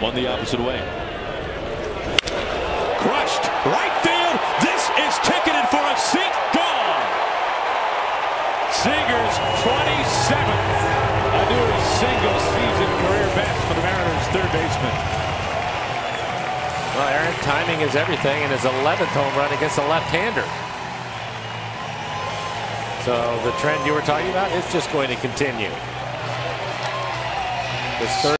One the opposite way. Crushed. Right field. This is ticketed for a seat. Gone. Seager's 27th. A new single season career best for the Mariners third baseman. Well, Aaron, timing is everything, and his 11th home run against a left-hander. So the trend you were talking about is just going to continue. This third